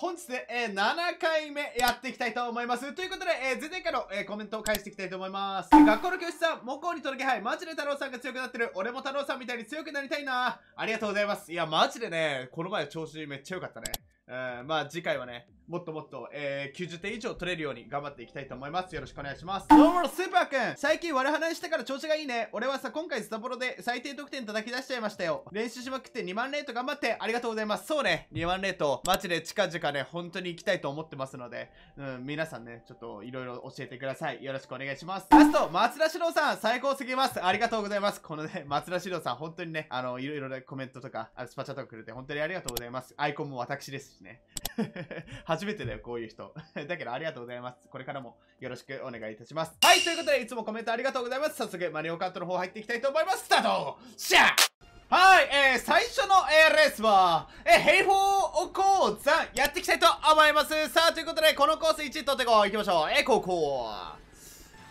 本日で、えー、7回目やっていきたいと思います。ということで、えー、前々回の、えー、コメントを返していきたいと思います。学校の教師さん、母校に届けはい、マジで太郎さんが強くなってる。俺も太郎さんみたいに強くなりたいな。ありがとうございます。いや、マジでね、この前調子めっちゃ良かったね。うん、まあ次回はね、もっともっと、えー、90点以上取れるように頑張っていきたいと思います。よろしくお願いします。どうも、スーパーくん最近割れ離してから調子がいいね。俺はさ、今回スタポロで最低得点叩き出しちゃいましたよ。練習しまくって2万レート頑張ってありがとうございます。そうね、2万レート、マジで近々ね、本当に行きたいと思ってますので、うん、皆さんね、ちょっといろいろ教えてください。よろしくお願いします。ラスト、松田史郎さん、最高すぎます。ありがとうございます。このね、松田史郎さん、本当にね、あの、いろいろね、コメントとか、あスパチャとかくれて、本当にありがとうございます。アイコンも私ですしね。初めてだよ、こういう人。だけどありがとうございます。これからもよろしくお願いいたします。はい、ということでいつもコメントありがとうございます。早速マリオカートの方入っていきたいと思います。スタートシャーはい、えー、最初の、えー、レースは、えー、ヘイホー講座やっていきたいと思います。さあ、ということで、このコース1取っていこう、行きましょう。えー、ここ。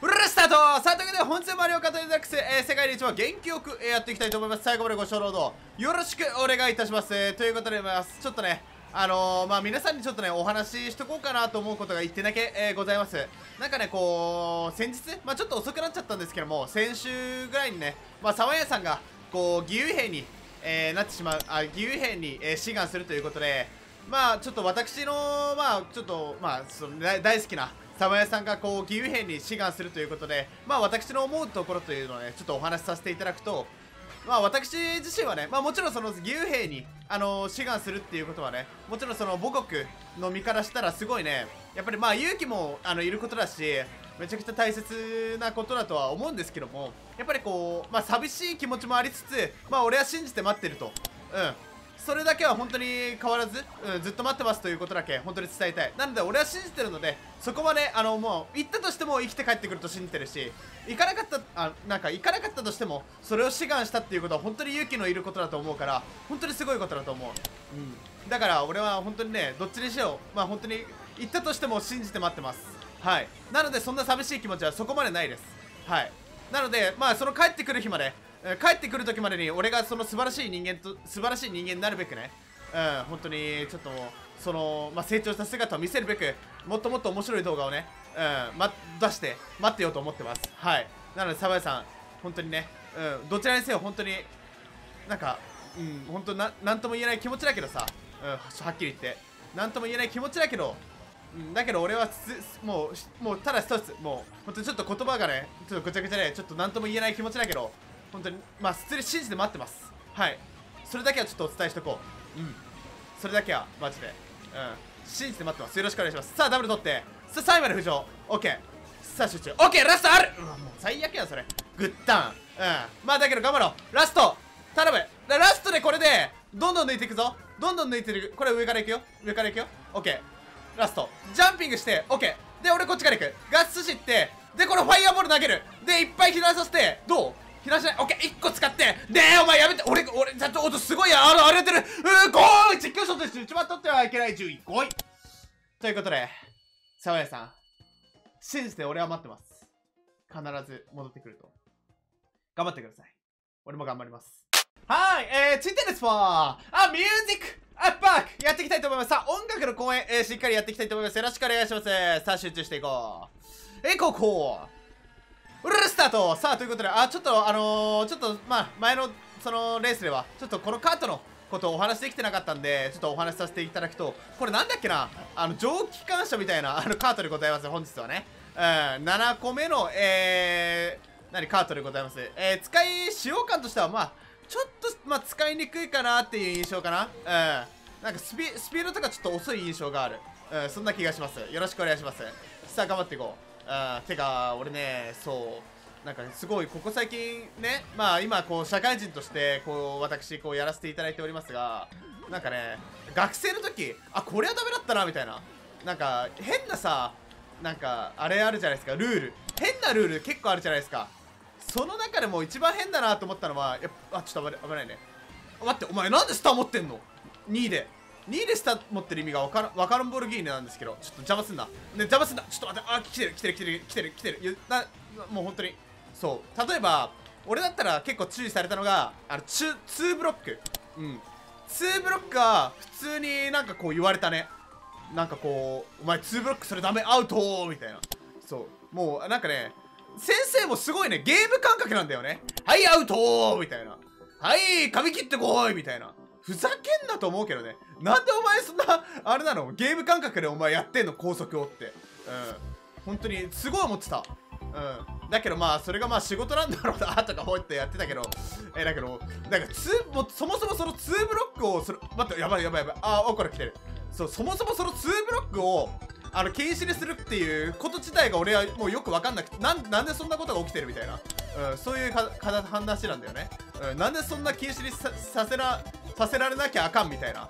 フルスタートさあ、ということで、本日マリオカートデザックス、えー、世界で一番元気よく、えー、やっていきたいと思います。最後までご視聴ロード、よろしくお願いいたします。ということで、まあ、ちょっとね、あのー、まあ、皆さんにちょっとね、お話ししとこうかなと思うことが一点だけ、えー、ございます。なんかね、こう、先日、まあ、ちょっと遅くなっちゃったんですけども、先週ぐらいにね、まあ、沢屋さんが、こう、義勇兵に、えー、なってしまう、あ、義勇兵に、えー、志願するということで、まあ、ちょっと私の、まあ、ちょっと、まあ、その大好きな、沢屋さんがこう義勇兵に志願するということで、まあ私の思うところというのをね、ちょっとお話しさせていただくと、まあ私自身はね、まあもちろんその義勇兵に、あのー、志願するっていうことはね、もちろんその母国の身からしたらすごいね、やっぱりまあ勇気もあのいることだし、めちゃくちゃ大切なことだとは思うんですけども、やっぱりこう、まあ寂しい気持ちもありつつ、まあ俺は信じて待ってると。うん。それだけは本当に変わらず、うん、ずっと待ってますということだけ本当に伝えたい。なので俺は信じてるので、そこまで、あの、もう、行ったとしても生きて帰ってくると信じてるし、行かなかった、あ、なんか行かなかったとしても、それを志願したっていうことは本当に勇気のいることだと思うから、本当にすごいことだと思う。うん。だから俺は本当にね、どっちにしよう、まあ本当に、行ったとしても信じて待ってます。はい。なのでそんな寂しい気持ちはそこまでないです。はい。なので、まあその帰ってくる日まで、帰ってくる時までに俺がその素晴らしい人間と素晴らしい人間になるべくね。うん本当にちょっとその、まあ、成長した姿を見せるべくもっともっと面白い動画をね、うんま、出して待ってようと思ってます。はい。なのでサバヤさん本当にね、うん、どちらにせよ本当になんかうん本当ななんとも言えない気持ちだけどさ、うん、はっきり言って。なんとも言えない気持ちだけどだけど俺はもうもうただ一つもう本当にちょっと言葉がねちょっとぐちゃぐちゃでちょっと何とも言えない気持ちだけど本当にまあ普通に信じて待ってます。はい。それだけはちょっとお伝えしとこう。うん。それだけはマジで。うん。信じて待ってます。よろしくお願いします。さあダブル取って。さあ3位まで浮上。OK さあ集中。OK ラストある。うわもう最悪やそれ。グッタン。うん。まあだけど頑張ろう。ラスト。頼む。ラストでこれでどんどん抜いていくぞ。どんどん抜いてる。これ上からいくよ。上からいくよ。OK ラスト。ジャンピングして。OK で俺こっちから行く。ガッツシって。でこのファイヤーボール投げる。でいっぱい避難させて。どう？避難しないオッケー1個使って。でお前やめて。俺俺ちゃんと音すごいや。ある荒れてる。うーゴー実況ショットです一番取ってはいけない。10位5位ということで沢谷さん。信じて俺は待ってます。必ず戻ってくると。頑張ってください。俺も頑張ります。はい、えー、ついてですわあ、ミュージックアップバック。やっていきたいと思います。さあ、音楽の公演、えー、しっかりやっていきたいと思います。よろしくお願いします。さあ、集中していこう。えー、ここうるスタートさあ、ということで、あ、ちょっと、あのー、ちょっと、まあ、前の、その、レースでは、ちょっとこのカートのことをお話できてなかったんで、ちょっとお話しさせていただくと、これなんだっけな、あの、蒸気機関車みたいな、あの、カートでございます、本日はね。うん、7個目の、えー、何、カートでございます。えー、使い、使用感としては、まあ、ちょっと、まあ、使いにくいかなっていう印象かな。うん。なんかスピ、スピードとかちょっと遅い印象がある。うん、そんな気がします。よろしくお願いします。さあ、頑張っていこう。あてか俺ねそうなんかねすごいここ最近ねまあ今こう社会人としてこう私こうやらせていただいておりますがなんかね学生の時あこれはダメだったなみたいな。なんか変なさなんかあれあるじゃないですかルール。変なルール結構あるじゃないですか。その中でも一番変だなと思ったのはやっぱあちょっと危ないね。待ってお前なんでスター持ってんの？2位で。2でスタ持ってる意味がわからわからんボルギーネなんですけど、ちょっと邪魔すんな。ね、邪魔すんな。ちょっと待って、あ、来てる、来てる、来てる、来てる、来てる。な、もう本当に。そう。例えば、俺だったら結構注意されたのが、あの、2ブロック。うん。2ブロックは普通になんかこう言われたね。なんかこうお前2ブロックそれダメアウトみたいなそうもうなんかね先生もすごいねゲーム感覚なんだよねはいアウトみたいなはい髪切ってこいみたいなふざけんなと思うけどね。なんでお前そんなあれなの？ゲーム感覚でお前やってんの？高速をって。うん。本当にすごい思ってた。うん。だけどまあそれがまあ仕事なんだろうなとかほってやってたけど。えだけどなんかツーもそもそもその2ブロックをそれ待ってやばいやばいやばい。ああこれ来てる。そうそもそもその2ブロックをあの禁止にするっていうこと自体が俺はもうよく分かんなくてなんなんでそんなことが起きてるみたいな、うん、そういうかか話なんだよね、うん、なんでそんな禁止にささせらさせられなきゃあかんみたいな、うん、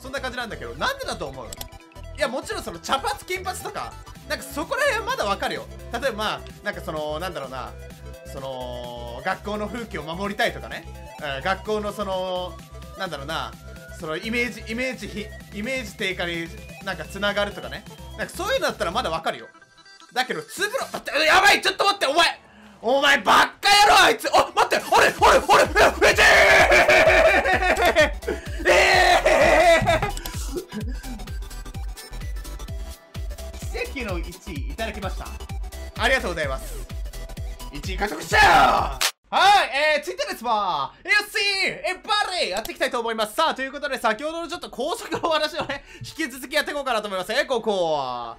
そんな感じなんだけどなんでだと思う？いやもちろんその茶髪金髪とかなんかそこら辺はまだわかるよ。例えばまあなんかそのなんだろうなその学校の風紀を守りたいとかね、うん、学校のそのなんだろうなそのイメージイメージイメージ低下になんかつながるとかね。なんかそういうのだったらまだわかるよ。だけどつぶろだってやばいちょっと待ってお前お前ばっかやろあいつ。あ待ってあれあれあれえちーございます。1位獲得したはい、えー、ついてですわ。よっしーえバレーやっていきたいと思います。さあ、ということで、先ほどのちょっと高速のお話をね、引き続きやっていこうかなと思います。えここ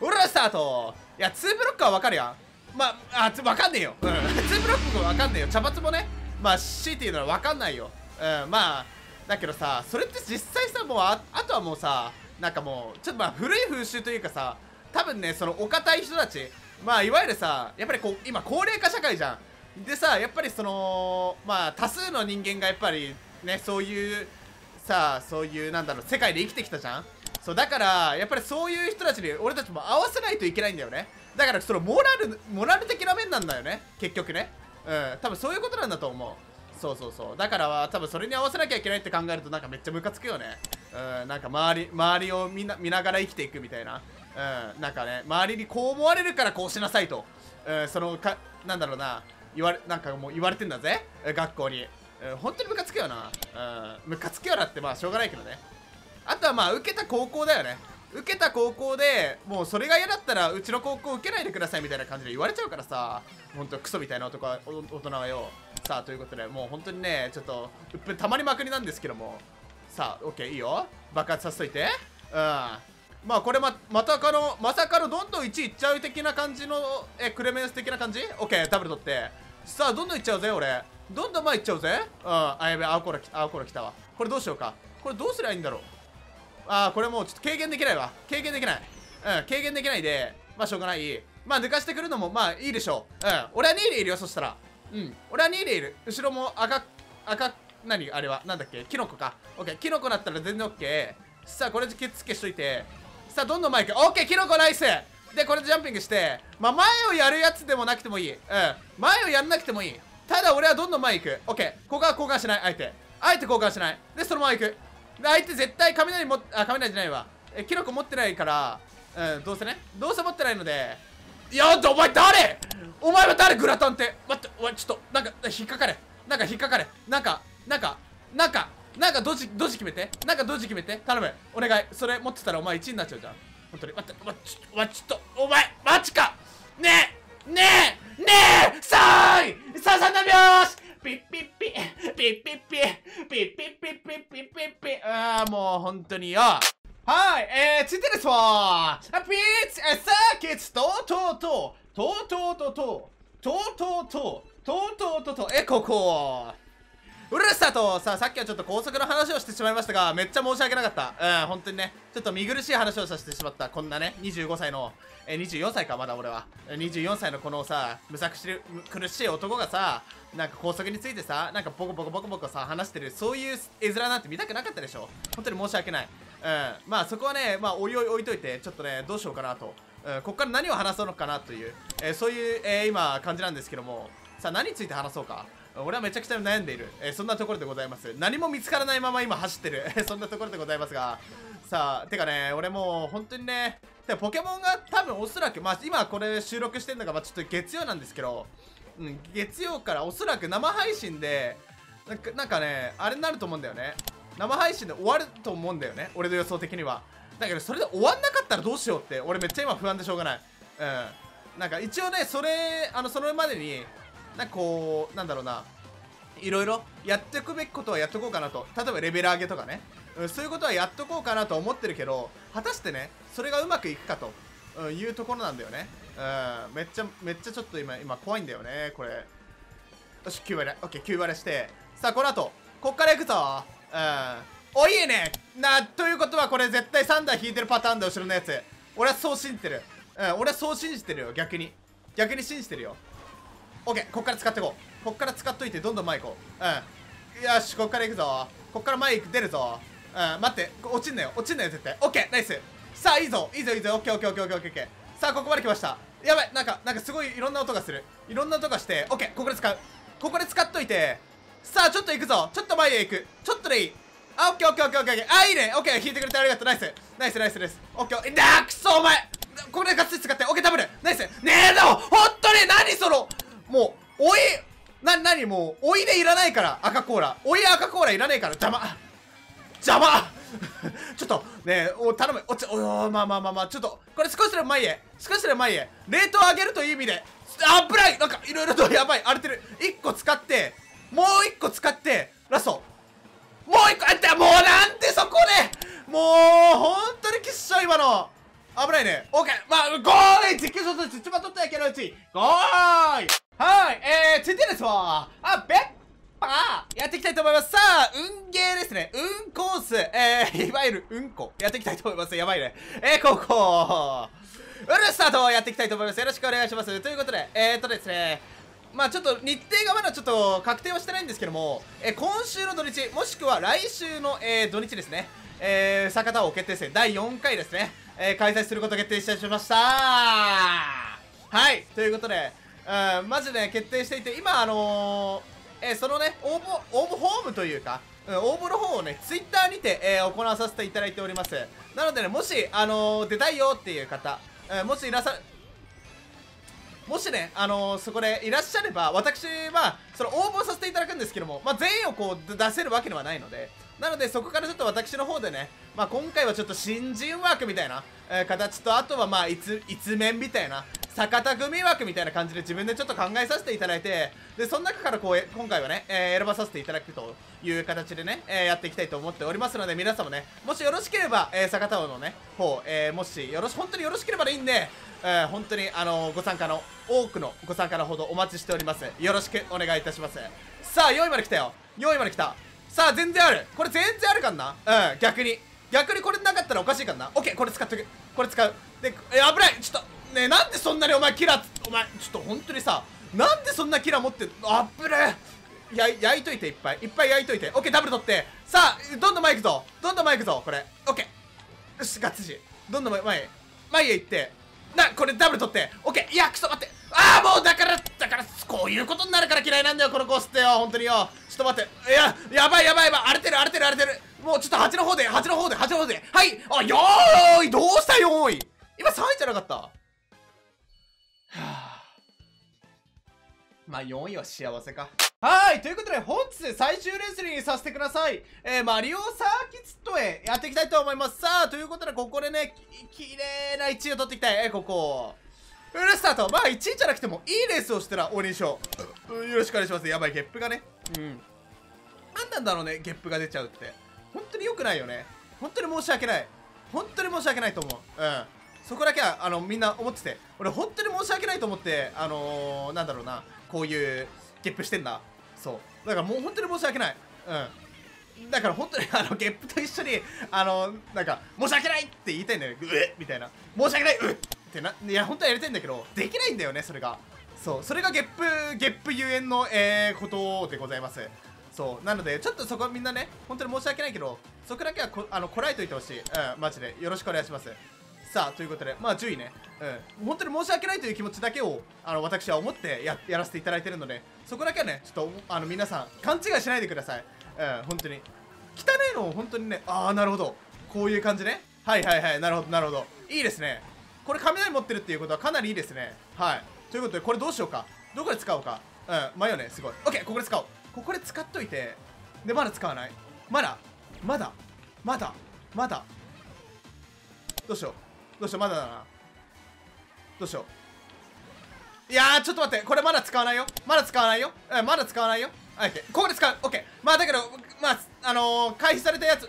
うらスタート。いや、2ブロックはわかるやん。まあ、あ、わかんねえよ。うん。2ブロックもわかんねえよ。茶髪もね、まあ、C っていうのはわかんないよ。うん、まあ、だけどさ、それって実際さ、もうあ、あとはもうさ、なんかもう、ちょっとまあ、古い風習というかさ、多分ね、その、お堅い人たち、まあ、いわゆるさ、やっぱりこう、今、高齢化社会じゃん。でさ、やっぱりその、まあ、多数の人間がやっぱり、ね、そういう、さ、そういう、なんだろう、世界で生きてきたじゃん。そう、だから、やっぱりそういう人たちに俺たちも合わせないといけないんだよね。だからそのモラルモラル的な面なんだよね。結局ね。うん。多分そういうことなんだと思う。そうそうそう。だからは多分それに合わせなきゃいけないって考えるとなんかめっちゃムカつくよね。うん。なんか周り周りを見な見ながら生きていくみたいな。うんなんかね周りにこう思われるからこうしなさいと。うんそのかなんだろうな言われなんかもう言われてんだぜ。学校に。うん本当にムカつくよな。うんムカつくよなってまあしょうがないけどね。あとはまあ受けた高校だよね。受けた高校でもうそれが嫌だったらうちの高校受けないでくださいみたいな感じで言われちゃうからさ。ほんとクソみたいな男は大人はよ。さあということでもう本当にねちょっとうっぷんたまりまくりなんですけども。さあ OK いいよ。爆発させといて。うん。まあこれままたかのまさかのどんどん1いっちゃう的な感じのえクレメンス的な感じ ?OK ダブル取って。さあどんどんいっちゃうぜ俺。どんどん前いっちゃうぜ。うんあやべ青コーラ青コーラ来たわ。これどうしようか？これどうすりゃいいんだろう？ああこれもうちょっと軽減できないわ。軽減できない。うん軽減できないで。まあしょうがない。まあ抜かしてくるのもまあいいでしょう。うん俺は2でいるよそしたら。うん俺は2でいる。後ろも赤赤何？あれはなんだっけ？キノコか。オッケーキノコだったら全然オッケー。さあこれでつけしといて。さあどんどん前行くオッケーキノコナイス。でこれでジャンピングしてまあ前をやるやつでもなくてもいい。うん。前をやんなくてもいい。ただ俺はどんどん前行くオッケー。ここは交換しない。あえてあえて交換しない。でそのまま行く相手絶対雷もあ雷じゃないわ。えキノコ持ってないからうんどうせね。どうせ持ってないので。いやお前誰？お前は誰？グラタンって。待ってお前ちょっとなんか引っかかれ。なんか引っかかれ。なんかなんかなんかなんかドジドジ決めて。なんかドジ決めて。頼む。お願い。それ持ってたらお前1位になっちゃうじゃん。本当に。待ってお前ちょお前ちょっと。お前マジか。ねえねえねえさーい。さあ3秒しピッピッピッピ。ッピッピッピ。ッピッピッピッピッピッピッピ。ッああもう本当によ。はいえー、ついてですわ。ーピッツサーキッツとうとうととうとうとととうとうととうとうととえここ。うるさとささっきはちょっと高速の話をしてしまいましたがめっちゃ申し訳なかった。うん本当にねちょっと見苦しい話をさせてしまった。こんなね25歳のえ24歳かまだ俺は。24歳のこのさむさくし苦しい男がさなんか高速についてさなんかボコボコボコボコさ話してるそういう絵面なんて見たくなかったでしょ。本当に申し訳ない。うんまあそこはねまあおいおい置いといてちょっとねどうしようかなと。うん、ここから何を話そうのかなという、えー、そういう、えー、今感じなんですけども。さあ何について話そうか。俺はめちゃくちゃ悩んでいる、えー、そんなところでございます。何も見つからないまま今走ってる。そんなところでございますが。さあてかね俺もう本当にねポケモンが多分おそらくまあ今これ収録してるのがまあちょっと月曜なんですけど、うん、月曜からおそらく生配信でなんかなんかねあれになると思うんだよね。生配信で終わると思うんだよね。俺の予想的には。だけどそれで終わんなかったらどうしようって俺めっちゃ今不安でしょうがない。うん。なんか一応ねそれあのそれまでになんかこうなんだろうな。いろいろやっていくべきことはやっておこうかなと。例えばレベル上げとかね、うん、そういうことはやっとこうかなと思ってるけど果たしてねそれがうまくいくかと、うん、いうところなんだよね。うんめっちゃめっちゃちょっと今今怖いんだよねこれ。よし9割 OK9 割して。さあこの後こっから行くぞ。うん。おいいね。なということはこれ絶対3台引いてるパターンだ後ろのやつ。俺はそう信じてる。うん俺はそう信じてるよ逆に。逆に信じてるよ。OK こっから使っていこう。こっから使っといてどんどん前行こう。うん。よしこっから行くぞ。こっから前行く出るぞ。うん。待って落ちんなよ。落ちんなよ絶対。OK ナイス。さあいいぞ。いいぞいいぞ。OKOKOKOKOK さあここまで来ました。やばい。なんかなんかすごいいろんな音がする。いろんな音がして OK ここで使う。ここで使っといて。さあちょっと行くぞ。ちょっと前へ行く。ちょっとでいい。あオッケーオッケーオッケーオッケーあいいね。オッケー引いてくれてありがとう。ナイス。ナイスナイスナイス。オッケー。だーくそお前。これでガッツリ使ってオッケーダブル。ナイス。ねえだ本当に何そのもうおいな、なにもう、おいでいらないから、赤コーラ。おい赤コーラいらないから、邪魔。邪魔 ちょっと、ねお、頼む。おち、おまあまあまあまあ、ちょっと、これ少しでも前へ。少しでも前へ。レートを上げるという意味で、危ないなんか、いろいろとやばい。荒れてる。1個使って、もう1個使って、ラスト。もう1個やったもうなんでそこでもう、本当にきっしょ、今の。危ないね。オッケー。まあ、ゴーイ実況ショット一番取ったやけどうち。ゴーイはい、えー、続いてですわ。あ、べっぱやっていきたいと思います。さあ、運ゲーですね。運コース。えー、いわゆるうんこ。やっていきたいと思います。やばいね。えー、ここ。うるスタートやっていきたいと思います。よろしくお願いします。ということで、えーとですね、まあちょっと日程がまだちょっと確定はしてないんですけども、え、今週の土日、もしくは来週の、えー、土日ですね、えー、坂田王決定戦第4回ですね、えー、開催すること決定しましたはい、ということで、うん、マジで決定していて、今、あのー、えー、そのね、応募、応募フォームというか、うん、応募の方をね、ツイッターにて、えー、行わさせていただいております。なのでね、もし、あの、出たいよっていう方、うん、もしいらっしゃ、もしね、あの、そこでいらっしゃれば、私は、その応募させていただくんですけども、まあ、全員をこう出せるわけではないので、なのでそこからちょっと私の方でね、まあ、今回はちょっと新人枠みたいな、え、形と、あとはまあ、いつ、一面みたいな、坂田組枠みたいな感じで自分でちょっと考えさせていただいて、で、その中からこう、今回はね、えー、選ばさせていただくという形でね、えー、やっていきたいと思っておりますので、皆様ね、もしよろしければ、えー、坂田王のね、方、えー、もしよろし、本当によろしければでいいんで、えー、本当に、あの、ご参加の、多くのご参加のほどお待ちしております。よろしくお願いいたします。さあ、4位まで来たよ。4位まで来た。さあ、全然ある。これ全然あるかんな？うん、逆に。逆にこれなかったらおかしいかな？オッケー、これ使っとく。これ使う。で、え、危ないちょっと、ねなんでそんなにお前キラお前、ちょっと本当にさ、なんでそんなキラ持ってあっぶねや、焼いといていっぱい。いっぱい焼いといて。オッケー、ダブル取って。さあ、どんどん前行くぞ。どんどん前行くぞ、これ。オッケー。よし、ガッツジ。どんどん前、前へ。前へ行って。な、これダブル取って。オッケー。いや、くそ待って。ああ、もうだから、だから、こういうことになるから嫌いなんだよ、このコースってよ。本当によ。ちょっと待って。いや、やばいやばいやばい。荒れてる荒れてる荒れてる。もうちょっと8の方で、8の方で、8の方で。はい。あ、よーい。どうしたよーい。今3位じゃなかったまあ4位は幸せか。はい。ということで、本日最終レスリングさせてください。えー、マリオサーキットへやっていきたいと思います。さあ、ということで、ここでね、き、きれいな1位を取っていきたい。えー、ここ。フルスタート。まあ、1位じゃなくても、いいレースをしたら終わりにしよ。ろしくお願いします。やばい、ゲップがね。うん。なんなんだろうね、ゲップが出ちゃうって。本当に良くないよね。本当に申し訳ない。本当に申し訳ないと思う。うん。そこだけは、あの、みんな思ってて。俺、本当に申し訳ないと思って、あのー、なんだろうな、こういう、ゲップしてんだ。そう。だからもう本当に申し訳ない。うん。だから本当にあのゲップと一緒にあのなんか申し訳ないって言いたいんだようえみたいな申し訳ないうっってないや本当はやりたいんだけどできないんだよねそれがそうそれがゲップゲップゆえんの、えー、ことでございますそうなのでちょっとそこはみんなね本当に申し訳ないけどそこだけはこあのこらえといてほしいうんマジでよろしくお願いしますさあということでまあ10位ね。うん。本当に申し訳ないという気持ちだけをあの私は思ってやらせていただいてるのでそこだけはねちょっとあの皆さん勘違いしないでください。うん本当に。汚いのを本当にねああなるほど。こういう感じね。はいはいはいなるほどなるほど。いいですね。これ雷持ってるっていうことはかなりいいですね。はい。ということでこれどうしようか。どこで使おうか。うん迷うねすごい。OK ここで使おう。ここで使っといて。でまだ使わない。まだ。まだ。まだ。まだ。どうしよう。どうしようまだだな。どうしよう。いやちょっと待って。これまだ使わないよ。まだ使わないよ。えまだ使わないよ。あえてここで使う。オッケー。まあだけどまああのー、回避されたやつ。